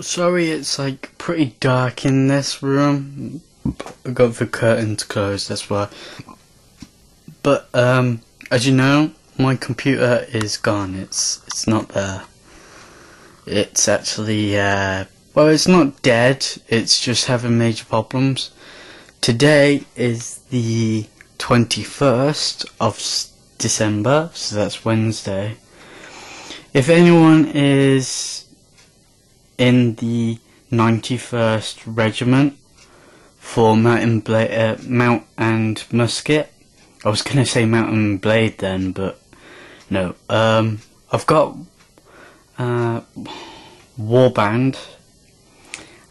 Sorry, it's like pretty dark in this room. I got the curtains closed, that's why. But um, as you know, my computer is gone. It's it's not there. It's actually uh, well, it's not dead. It's just having major problems. Today is the twenty first of December, so that's Wednesday. If anyone is in the 91st Regiment for Mount and Blade, uh, Mount and Musket. I was gonna say Mount and Blade then, but no. Um, I've got uh, Warband,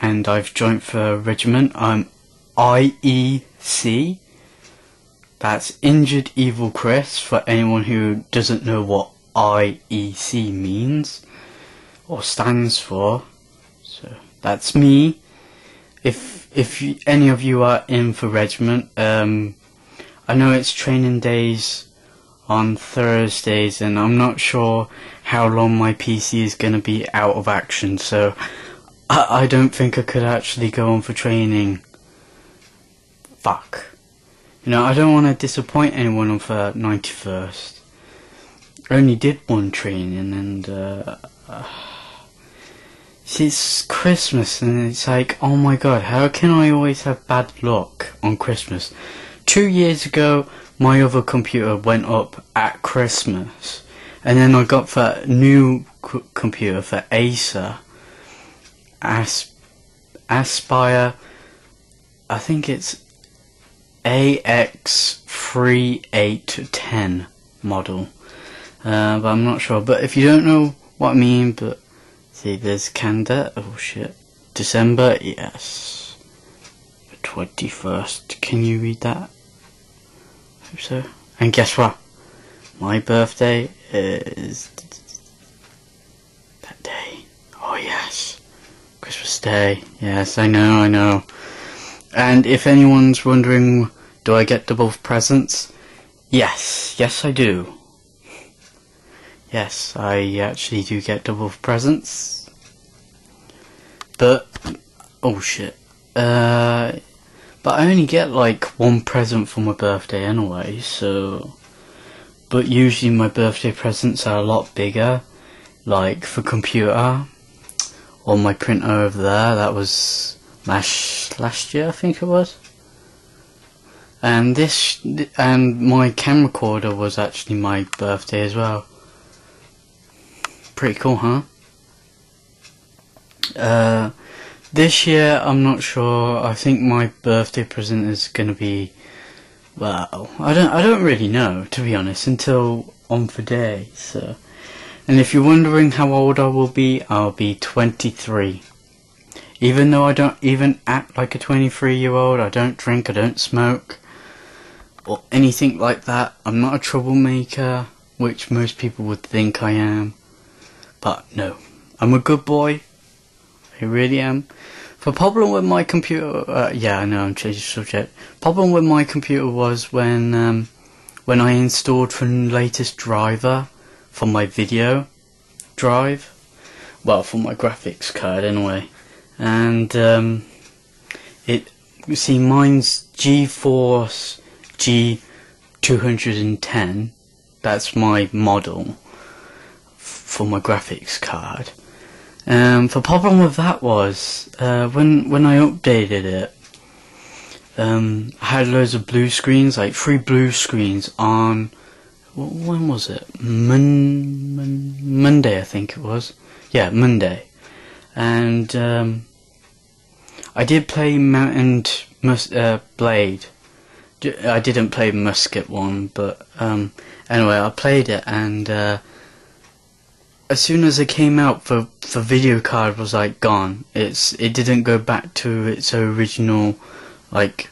and I've joined for regiment. I'm IEC. That's Injured Evil Chris for anyone who doesn't know what IEC means or stands for. So that's me. If if you, any of you are in for regiment, um, I know it's training days on Thursdays, and I'm not sure how long my PC is going to be out of action. So I, I don't think I could actually go on for training. Fuck. You know, I don't want to disappoint anyone on the 91st. I only did one training and, uh, uh it's Christmas and it's like, oh my god, how can I always have bad luck on Christmas? Two years ago, my other computer went up at Christmas. And then I got that new computer for Acer. As Aspire, I think it's AX3810 model. Uh, but I'm not sure. But if you don't know what I mean, but See, there's Canada. Oh shit. December, yes. The 21st. Can you read that? I Hope so. And guess what? My birthday is that day. Oh yes. Christmas Day. Yes, I know, I know. And if anyone's wondering, do I get double presents? Yes, yes I do. Yes, I actually do get double presents. But, oh shit. Uh, but I only get like one present for my birthday anyway, so. But usually my birthday presents are a lot bigger. Like for computer, or my printer over there, that was last, last year I think it was. And this, and my camcorder was actually my birthday as well. Pretty cool, huh? Uh, this year, I'm not sure. I think my birthday present is going to be, well, I don't, I don't really know, to be honest, until on the day. So, and if you're wondering how old I will be, I'll be 23. Even though I don't even act like a 23 year old, I don't drink, I don't smoke, or anything like that. I'm not a troublemaker, which most people would think I am. But no, I'm a good boy. I really am. The problem with my computer, uh, yeah, I know I'm changing subject. Problem with my computer was when um, when I installed the latest driver for my video drive. Well, for my graphics card anyway, and um, it. You see, mine's GeForce G210. That's my model for my graphics card. Um, the problem with that was uh, when when I updated it, um, I had loads of blue screens, like three blue screens on. When was it? Mon, Mon, Monday, I think it was. Yeah, Monday, and um, I did play Mountain Mus- uh, Blade. I didn't play Musket one, but um, anyway, I played it and. Uh, as soon as it came out, the the video card was like gone. It's it didn't go back to its original like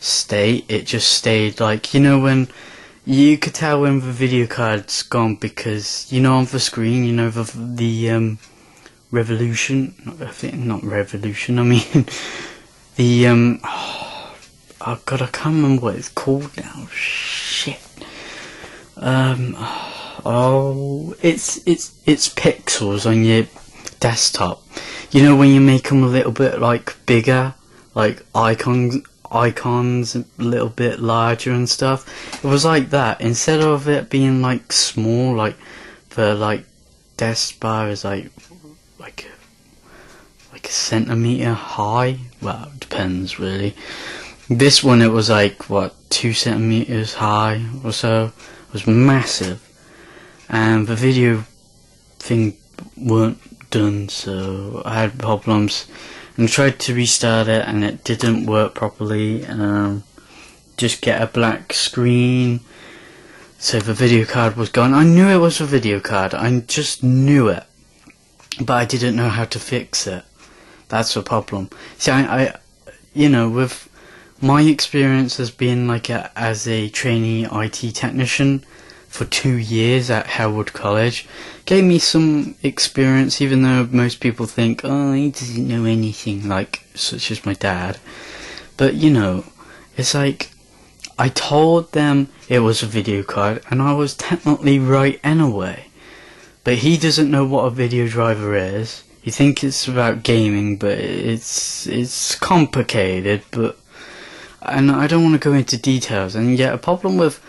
state. It just stayed like you know when you could tell when the video card's gone because you know on the screen you know the the um revolution not I think not revolution I mean the um oh, oh god I can't remember what it's called now shit um oh, Oh, it's it's it's pixels on your desktop. You know when you make them a little bit like bigger, like icons, icons a little bit larger and stuff. It was like that. Instead of it being like small, like the like desk bar is like like like a centimeter high. Well, it depends really. This one it was like what two centimeters high or so. It was massive, and the video thing weren't done, so I had problems and tried to restart it and it didn't work properly. Um, just get a black screen. So the video card was gone. I knew it was a video card. I just knew it, but I didn't know how to fix it. That's the problem. See, I, I you know, with my experience has been like a, as a trainee IT technician for two years at Howard College. Gave me some experience, even though most people think, oh, he doesn't know anything, like, such as my dad. But, you know, it's like, I told them it was a video card, and I was technically right anyway. But he doesn't know what a video driver is. You think it's about gaming, but it's it's complicated. But and I don't want to go into details. And yet, a problem with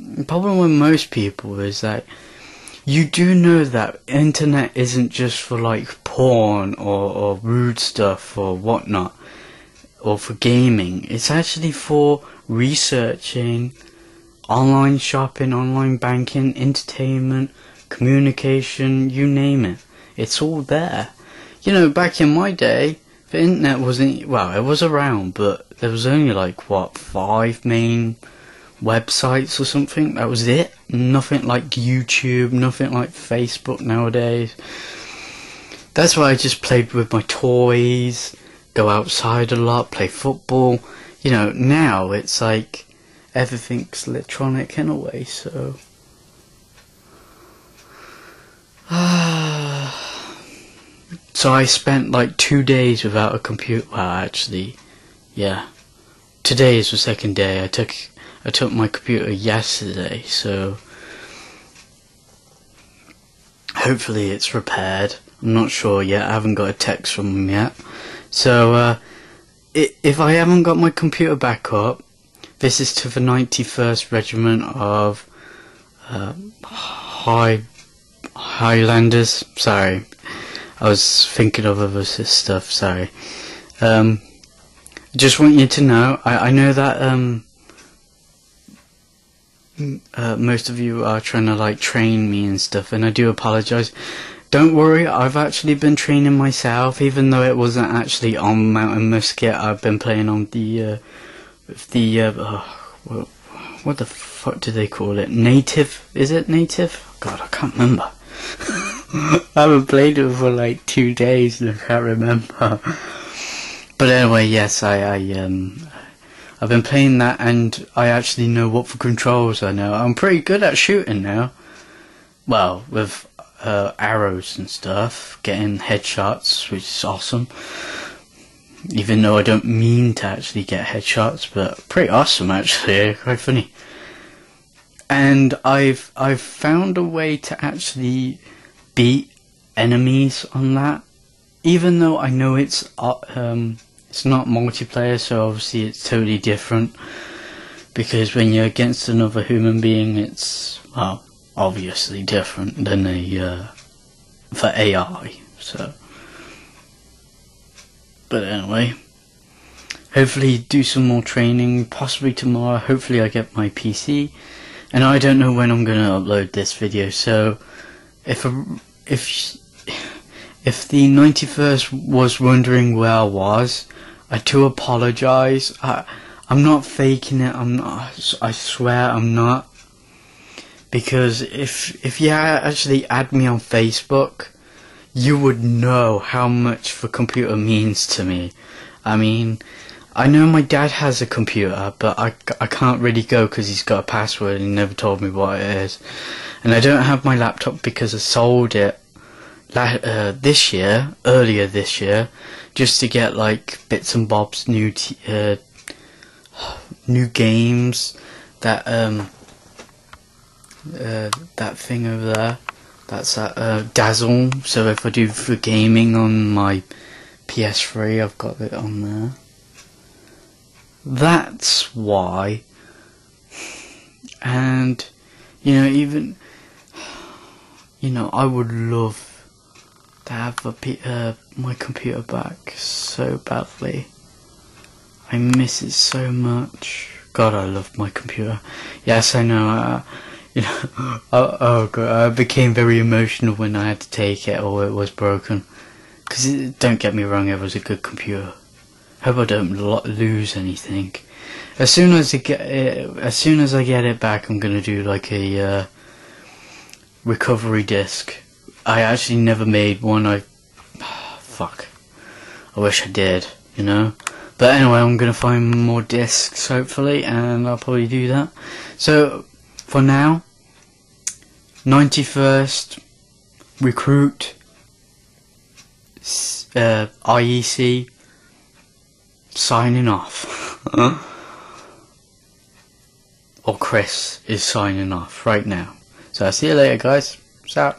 the problem with most people is that you do know that internet isn't just for like porn or, or rude stuff or whatnot or for gaming. It's actually for researching, online shopping, online banking, entertainment, communication, you name it. It's all there. You know, back in my day, the internet wasn't, well, it was around, but there was only like, what, five main websites or something. That was it. Nothing like YouTube, nothing like Facebook nowadays. That's why I just played with my toys, go outside a lot, play football. You know, now it's like everything's electronic in a way, so. so I spent like two days without a computer. Well, actually, yeah. Today is the second day. I took I took my computer yesterday, so hopefully it's repaired. I'm not sure yet. I haven't got a text from them yet. So uh, if I haven't got my computer back up, this is to the 91st Regiment of uh, High Highlanders. Sorry, I was thinking of other stuff. Sorry. Um, just want you to know. I, I know that um, uh, most of you are trying to like train me and stuff, and I do apologize. Don't worry, I've actually been training myself, even though it wasn't actually on Mount and Musket. I've been playing on the, uh, the, uh, oh, what, what the fuck do they call it? Native? Is it native? God, I can't remember. I haven't played it for like two days and I can't remember. But anyway, yes, I, I, um, I've been playing that and I actually know what the controls I know. I'm pretty good at shooting now. Well, with uh, arrows and stuff, getting headshots, which is awesome. Even though I don't mean to actually get headshots, but pretty awesome actually, quite funny. And I've I've found a way to actually beat enemies on that, even though I know it's uh, um, it's not multiplayer, so obviously it's totally different. Because when you're against another human being, it's well, obviously different than a uh, for AI. So, but anyway, hopefully do some more training. Possibly tomorrow. Hopefully I get my PC, and I don't know when I'm gonna upload this video. So, if a, if if the 91st was wondering where I was, I do apologize. I, I'm not faking it. I'm not. I swear I'm not. Because if if you actually add me on Facebook, you would know how much the computer means to me. I mean, I know my dad has a computer, but I, I can't really go because he's got a password and he never told me what it is. And I don't have my laptop because I sold it uh, this year, earlier this year, just to get like bits and bobs, new uh, new games. That um uh, that thing over there, That's that uh, Dazzle. So if I do for gaming on my PS3, I've got it on there. That's why. And you know, even you know, I would love to have uh, my computer back so badly. I miss it so much. God, I love my computer. Yes, I know. Uh, you know, oh, oh god, I became very emotional when I had to take it or it was broken. Cause don't get me wrong, it was a good computer. Hope I don't lo- lose anything. As soon as I get it, as soon as I get it back, I'm gonna do like a uh, recovery disc. I actually never made one. I fuck. I wish I did. You know. But anyway, I'm gonna find more discs hopefully, and I'll probably do that. So for now, 91st recruit uh, IEC signing off. or Chris is signing off right now. So I'll see you later, guys. Ciao.